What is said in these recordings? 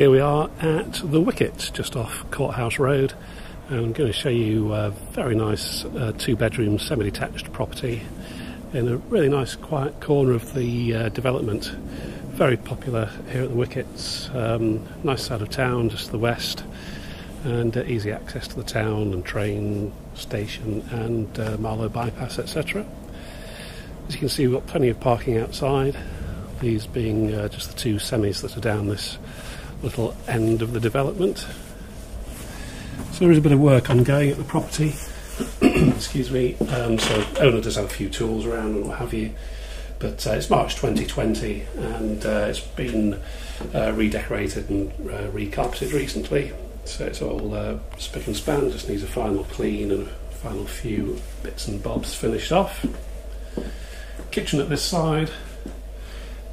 Here we are at the Wicket, just off Courthouse Road. And I'm going to show you a very nice uh, two bedroom semi detached property in a really nice quiet corner of the uh, development. Very popular here at the Wickets. Um, nice side of town, just to the west, and uh, easy access to the town and train station and uh, Marlow bypass, etc. As you can see, we've got plenty of parking outside, these being uh, just the two semis that are down this little end of the development. So there is a bit of work ongoing at the property. Excuse me. Um, so owner does have a few tools around and what have you. But uh, it's March 2020 and uh, it's been uh, redecorated and uh, recarpeted recently. So it's all uh, spick and span, just needs a final clean and a final few bits and bobs finished off. Kitchen at this side,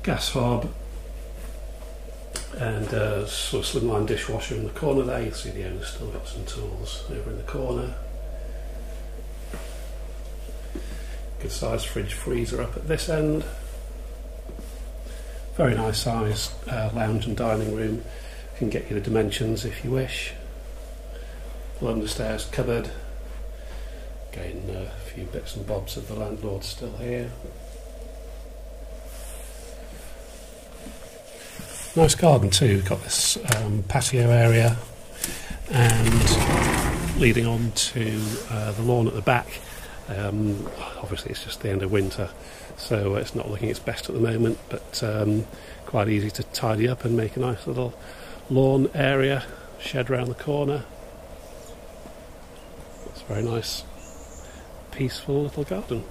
gas hob, and uh, sort of slimline dishwasher in the corner there. You'll see the owner's still got some tools over in the corner. Good size fridge freezer up at this end. Very nice size uh, lounge and dining room. Can get you the dimensions if you wish. London stairs cupboard. Again, uh, a few bits and bobs of the landlord still here. Nice garden too. We've got this um, patio area and leading on to uh, the lawn at the back. Um, obviously, it's just the end of winter, so it's not looking its best at the moment, but um, quite easy to tidy up and make a nice little lawn area, shed around the corner. It's a very nice, peaceful little garden.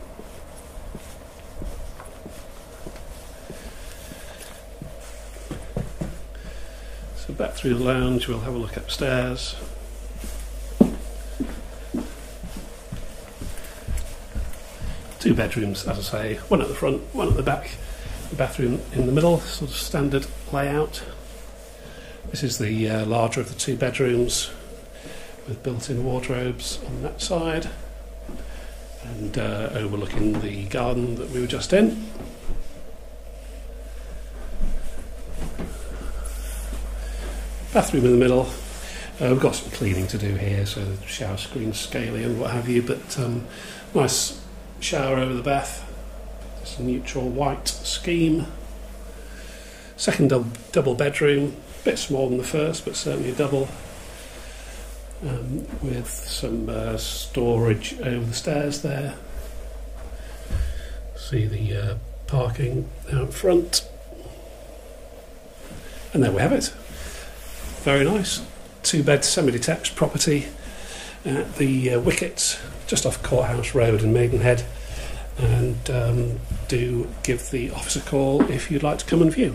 So back through the lounge, we'll have a look upstairs. Two bedrooms, as I say, one at the front, one at the back. The bathroom in the middle, sort of standard layout. This is the uh, larger of the two bedrooms with built-in wardrobes on that side and uh, overlooking the garden that we were just in. Bathroom in the middle. Uh, we've got some cleaning to do here, so the shower screen scaly and what have you, but um, nice shower over the bath. It's a neutral white scheme. Second double, double bedroom, a bit smaller than the first, but certainly a double. Um, with some uh, storage over the stairs there. See the uh, parking out front. And there we have it very nice. Two bed semi detached property at the uh, Wickets, just off Courthouse Road in Maidenhead. And um, do give the office a call if you'd like to come and view.